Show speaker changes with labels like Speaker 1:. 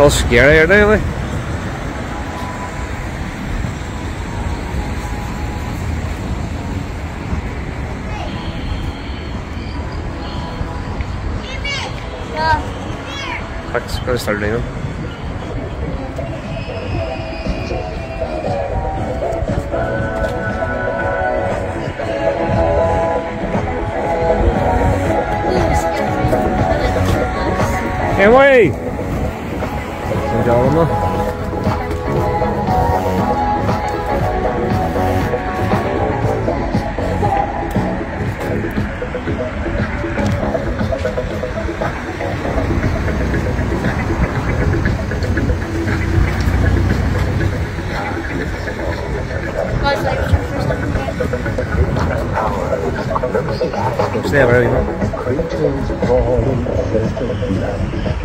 Speaker 1: All scary, aren't they? gonna start raining. Anyway! Xin
Speaker 2: here.
Speaker 1: Stay wherever you